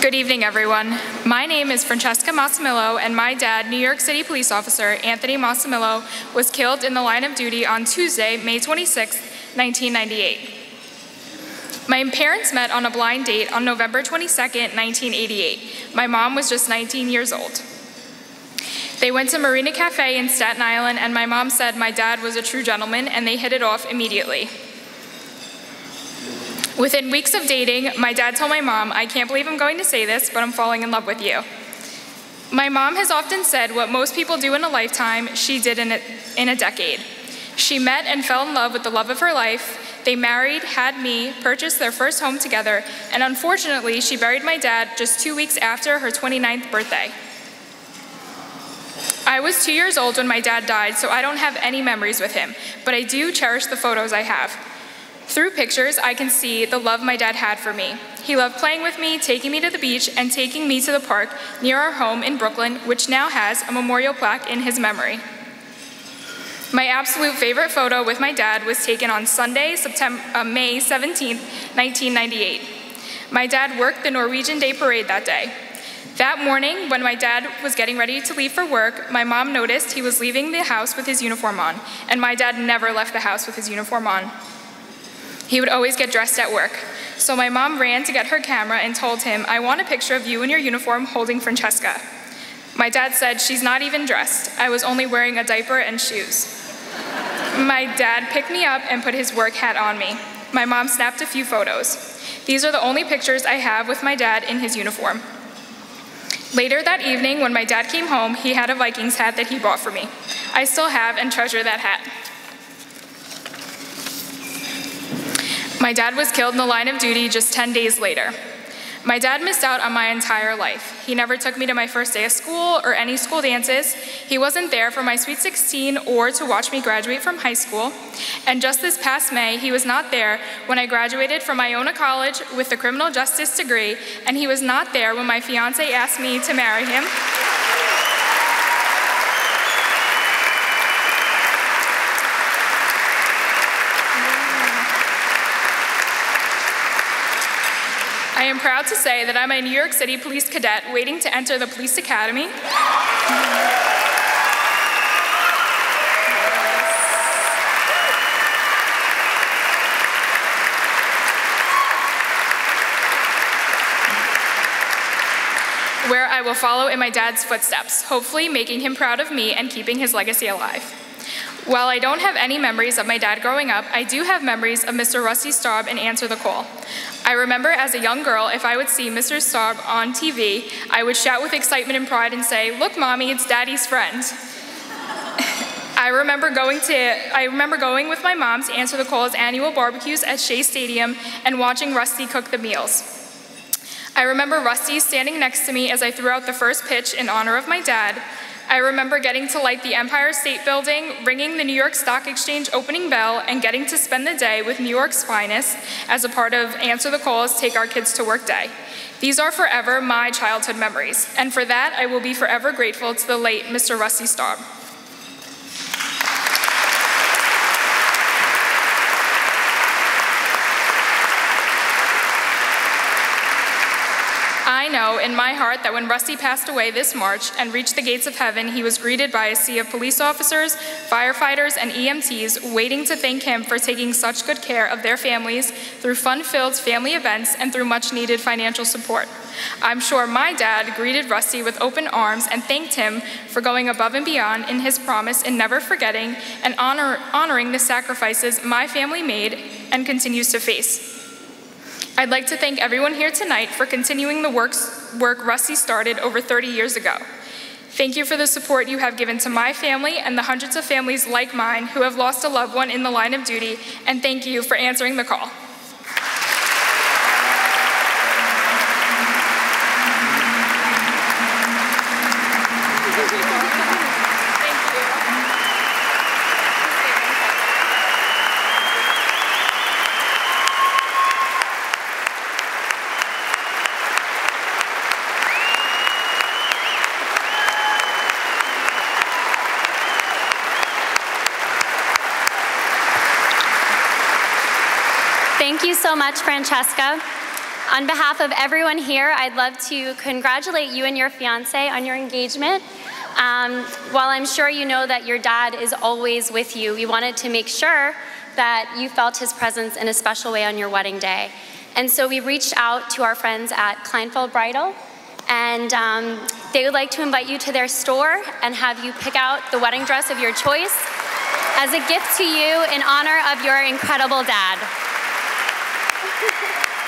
Good evening, everyone. My name is Francesca Mosomillo, and my dad, New York City police officer Anthony Mosomillo, was killed in the line of duty on Tuesday, May 26, 1998. My parents met on a blind date on November 22, 1988. My mom was just 19 years old. They went to Marina Cafe in Staten Island, and my mom said my dad was a true gentleman, and they hit it off immediately. Within weeks of dating, my dad told my mom, I can't believe I'm going to say this, but I'm falling in love with you. My mom has often said what most people do in a lifetime, she did in a, in a decade. She met and fell in love with the love of her life. They married, had me, purchased their first home together, and unfortunately, she buried my dad just two weeks after her 29th birthday. I was two years old when my dad died, so I don't have any memories with him, but I do cherish the photos I have. Through pictures, I can see the love my dad had for me. He loved playing with me, taking me to the beach, and taking me to the park near our home in Brooklyn, which now has a memorial plaque in his memory. My absolute favorite photo with my dad was taken on Sunday, September, uh, May 17, 1998. My dad worked the Norwegian Day Parade that day. That morning, when my dad was getting ready to leave for work, my mom noticed he was leaving the house with his uniform on, and my dad never left the house with his uniform on. He would always get dressed at work. So my mom ran to get her camera and told him, I want a picture of you in your uniform holding Francesca. My dad said, She's not even dressed. I was only wearing a diaper and shoes. my dad picked me up and put his work hat on me. My mom snapped a few photos. These are the only pictures I have with my dad in his uniform. Later that evening, when my dad came home, he had a Vikings hat that he bought for me. I still have and treasure that hat. My dad was killed in the line of duty just 10 days later. My dad missed out on my entire life. He never took me to my first day of school or any school dances. He wasn't there for my Sweet 16 or to watch me graduate from high school. And just this past May, he was not there when I graduated from Iona College with a criminal justice degree, and he was not there when my fiance asked me to marry him. Proud to say that I'm a New York City Police cadet waiting to enter the Police Academy. where I will follow in my dad's footsteps, hopefully making him proud of me and keeping his legacy alive. While I don't have any memories of my dad growing up, I do have memories of Mr. Rusty Staub and Answer the Call. I remember as a young girl, if I would see Mr. Staub on TV, I would shout with excitement and pride and say, look, mommy, it's daddy's friend. I remember going to I remember going with my mom to answer the call's annual barbecues at Shea Stadium and watching Rusty cook the meals. I remember Rusty standing next to me as I threw out the first pitch in honor of my dad, I remember getting to light the Empire State Building, ringing the New York Stock Exchange opening bell, and getting to spend the day with New York's finest as a part of Answer the Calls, Take Our Kids to Work Day. These are forever my childhood memories, and for that I will be forever grateful to the late Mr. Rusty Staub. I know in my heart that when Rusty passed away this March and reached the gates of heaven, he was greeted by a sea of police officers, firefighters, and EMTs waiting to thank him for taking such good care of their families through fun filled family events and through much needed financial support. I'm sure my dad greeted Rusty with open arms and thanked him for going above and beyond in his promise in never forgetting and honor, honoring the sacrifices my family made and continues to face. I'd like to thank everyone here tonight for continuing the works, work Rusty started over 30 years ago. Thank you for the support you have given to my family and the hundreds of families like mine who have lost a loved one in the line of duty, and thank you for answering the call. Thank you so much, Francesca. On behalf of everyone here, I'd love to congratulate you and your fiance on your engagement. Um, while I'm sure you know that your dad is always with you, we wanted to make sure that you felt his presence in a special way on your wedding day. And so we reached out to our friends at Kleinfeld Bridal, and um, they would like to invite you to their store and have you pick out the wedding dress of your choice as a gift to you in honor of your incredible dad. Thank you.